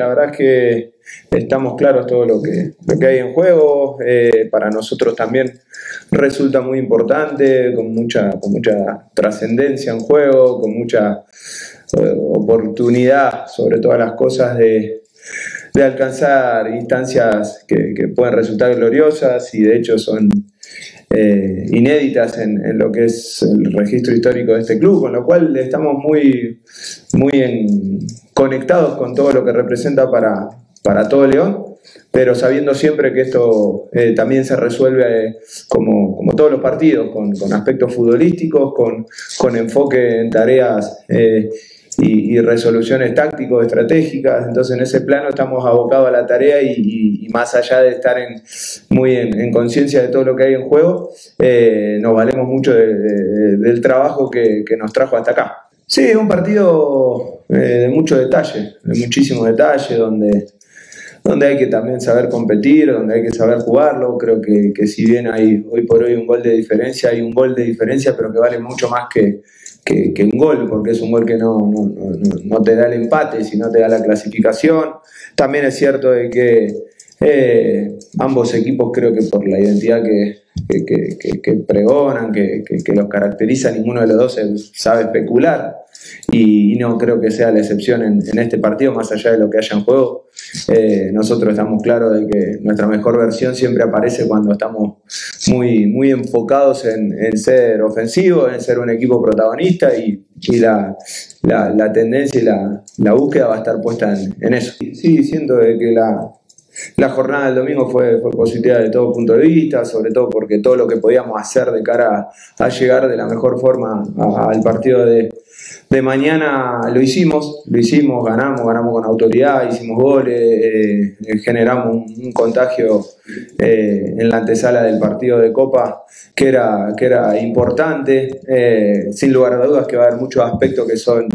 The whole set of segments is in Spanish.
la verdad es que estamos claros todo lo que, lo que hay en juego. Eh, para nosotros también resulta muy importante, con mucha, con mucha trascendencia en juego, con mucha eh, oportunidad sobre todas las cosas de, de alcanzar instancias que, que, pueden resultar gloriosas y de hecho son eh, inéditas en, lo que es el registro histórico de este club, con lo cual estamos muy, muy conectados con todo lo que representa para, para todo León, pero sabiendo siempre que esto eh, también se resuelve eh, como, como, todos los partidos, con, aspectos futbolísticos, con, con, enfoque en tareas y, resoluciones tácticos, estratégicas. Entonces, en ese plano estamos abocados a la tarea y, más allá de estar en, muy en, en conciencia de todo lo que hay en juego, eh, nos valemos mucho de, de, del trabajo que, nos trajo hasta acá. Sí, un partido eh, de mucho detalle, de muchísimo detalle, donde, donde hay que también saber competir, donde hay que saber jugarlo. Creo que, que, si bien hay hoy por hoy un gol de diferencia, hay un gol de diferencia, pero que vale mucho más que, que, un gol, porque es un gol que no, no, no, te da el empate, sino te da la clasificación. También es cierto de que eh, ambos equipos creo que por la identidad que, que, que, que pregonan, que, los caracteriza, ninguno de los dos sabe especular y, no creo que sea la excepción en, este partido, más allá de lo que haya en juego. Eh, nosotros estamos claros de que nuestra mejor versión siempre aparece cuando estamos muy, muy enfocados en, ser ofensivos, en ser un equipo protagonista y, la, la, tendencia y la, la, búsqueda va a estar puesta en, en eso. Sí, siento de que la, la jornada del domingo fue, positiva de todo punto de vista, sobre todo porque todo lo que podíamos hacer de cara a, llegar de la mejor forma al partido de, de, mañana lo hicimos, lo hicimos, ganamos, ganamos con autoridad, hicimos goles, eh, generamos un, un contagio eh, en la antesala del partido de Copa que era, que era importante, eh, sin lugar a dudas que va a haber muchos aspectos que son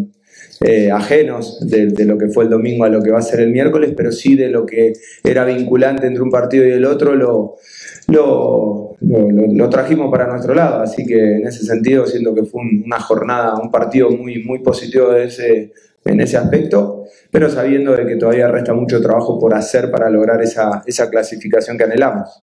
eh, ajenos de, lo que fue el domingo a lo que va a ser el miércoles, pero sí de lo que era vinculante entre un partido y el otro, lo, lo, trajimos para nuestro lado. Así que en ese sentido siento que fue un, una jornada, un partido muy, muy positivo de ese, en ese aspecto, pero sabiendo de que todavía resta mucho trabajo por hacer para lograr esa, esa clasificación que anhelamos.